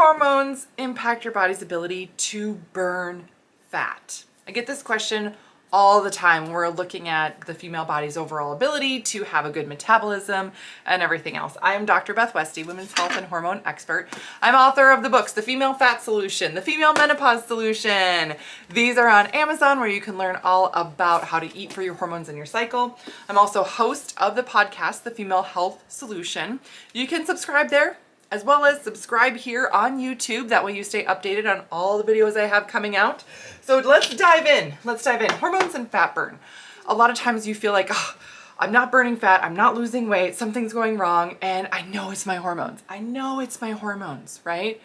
hormones impact your body's ability to burn fat? I get this question all the time we're looking at the female body's overall ability to have a good metabolism and everything else. I am Dr. Beth Westie, women's health and hormone expert. I'm author of the books, The Female Fat Solution, The Female Menopause Solution. These are on Amazon where you can learn all about how to eat for your hormones and your cycle. I'm also host of the podcast, The Female Health Solution. You can subscribe there as well as subscribe here on YouTube. That way you stay updated on all the videos I have coming out. So let's dive in. Let's dive in. Hormones and fat burn. A lot of times you feel like, oh, I'm not burning fat, I'm not losing weight, something's going wrong, and I know it's my hormones. I know it's my hormones, right?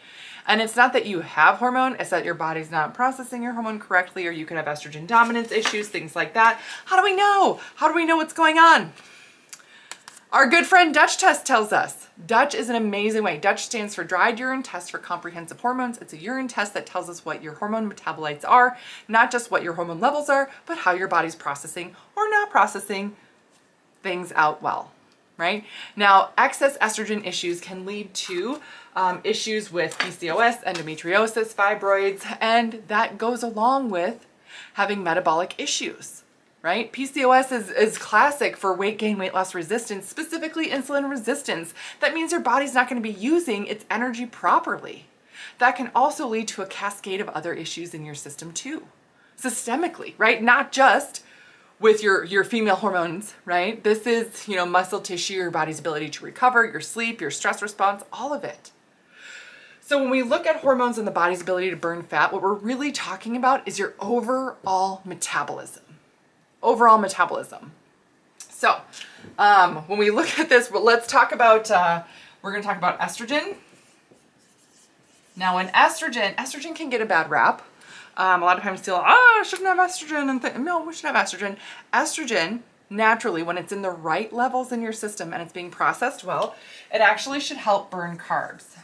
And it's not that you have hormone, it's that your body's not processing your hormone correctly, or you could have estrogen dominance issues, things like that. How do we know? How do we know what's going on? Our good friend Dutch Test tells us. Dutch is an amazing way. Dutch stands for Dried Urine Test for Comprehensive Hormones. It's a urine test that tells us what your hormone metabolites are, not just what your hormone levels are, but how your body's processing or not processing things out well, right? Now, excess estrogen issues can lead to um, issues with PCOS, endometriosis, fibroids, and that goes along with having metabolic issues right? PCOS is, is classic for weight gain, weight loss resistance, specifically insulin resistance. That means your body's not going to be using its energy properly. That can also lead to a cascade of other issues in your system too, systemically, right? Not just with your, your female hormones, right? This is, you know, muscle tissue, your body's ability to recover, your sleep, your stress response, all of it. So when we look at hormones and the body's ability to burn fat, what we're really talking about is your overall metabolism overall metabolism. So um, when we look at this, let's talk about, uh, we're going to talk about estrogen. Now in estrogen, estrogen can get a bad rap. Um, a lot of times feel, oh, I shouldn't have estrogen and think, no, we should have estrogen. Estrogen, naturally, when it's in the right levels in your system and it's being processed well, it actually should help burn carbs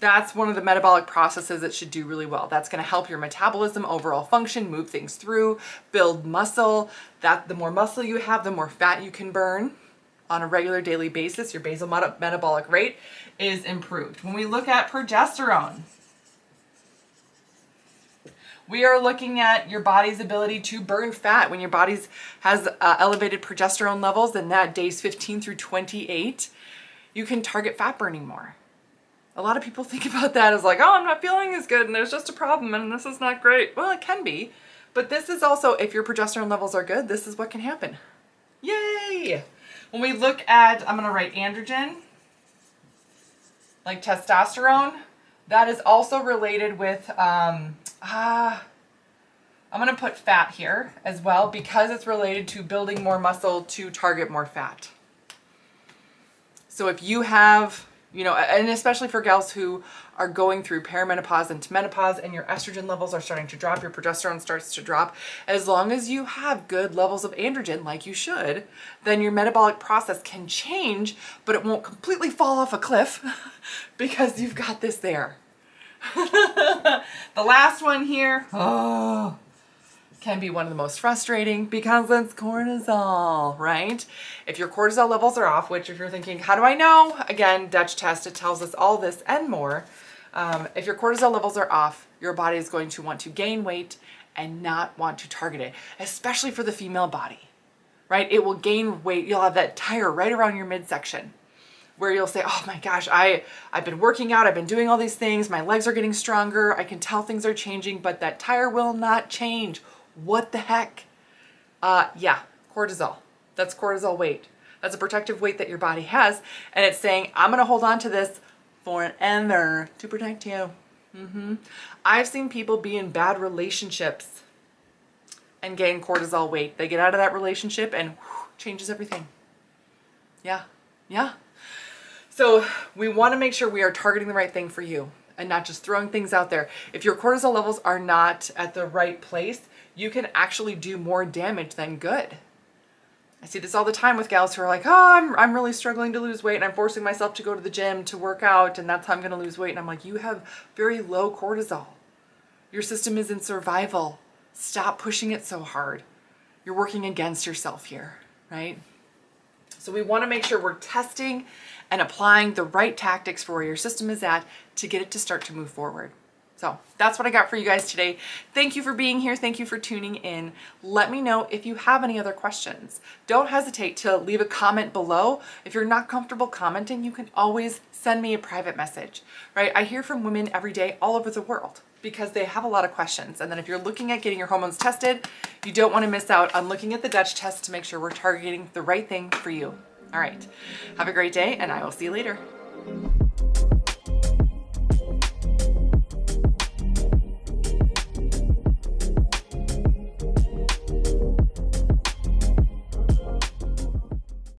that's one of the metabolic processes that should do really well. That's going to help your metabolism, overall function, move things through, build muscle. That the more muscle you have, the more fat you can burn on a regular daily basis. Your basal metabolic rate is improved. When we look at progesterone, we are looking at your body's ability to burn fat. When your body has uh, elevated progesterone levels, then that days 15 through 28, you can target fat burning more a lot of people think about that as like, oh, I'm not feeling as good and there's just a problem and this is not great. Well, it can be, but this is also, if your progesterone levels are good, this is what can happen. Yay! When we look at, I'm to write androgen, like testosterone, that is also related with, um, ah, I'm to put fat here as well because it's related to building more muscle to target more fat. So if you have you know, and especially for gals who are going through perimenopause and menopause and your estrogen levels are starting to drop, your progesterone starts to drop, as long as you have good levels of androgen like you should, then your metabolic process can change, but it won't completely fall off a cliff because you've got this there. the last one here, oh, can be one of the most frustrating because it's cortisol, right? If your cortisol levels are off, which if you're thinking, how do I know? Again, Dutch test, it tells us all this and more. Um, if your cortisol levels are off, your body is going to want to gain weight and not want to target it, especially for the female body, right? It will gain weight. You'll have that tire right around your midsection where you'll say, oh my gosh, I, I've been working out, I've been doing all these things, my legs are getting stronger, I can tell things are changing, but that tire will not change what the heck? Uh, yeah, cortisol. That's cortisol weight. That's a protective weight that your body has. And it's saying, I'm going to hold on to this forever to protect you. Mm-hmm. I've seen people be in bad relationships and gain cortisol weight. They get out of that relationship and whew, changes everything. Yeah, yeah. So we want to make sure we are targeting the right thing for you and not just throwing things out there. If your cortisol levels are not at the right place, you can actually do more damage than good. I see this all the time with gals who are like, oh, I'm, I'm really struggling to lose weight and I'm forcing myself to go to the gym to work out and that's how I'm going to lose weight. And I'm like, you have very low cortisol. Your system is in survival. Stop pushing it so hard. You're working against yourself here, right? So we want to make sure we're testing and applying the right tactics for where your system is at to get it to start to move forward. So that's what I got for you guys today. Thank you for being here. Thank you for tuning in. Let me know if you have any other questions. Don't hesitate to leave a comment below. If you're not comfortable commenting, you can always send me a private message, right? I hear from women every day all over the world because they have a lot of questions. And then if you're looking at getting your hormones tested, you don't want to miss out on looking at the Dutch test to make sure we're targeting the right thing for you. All right. Have a great day and I will see you later.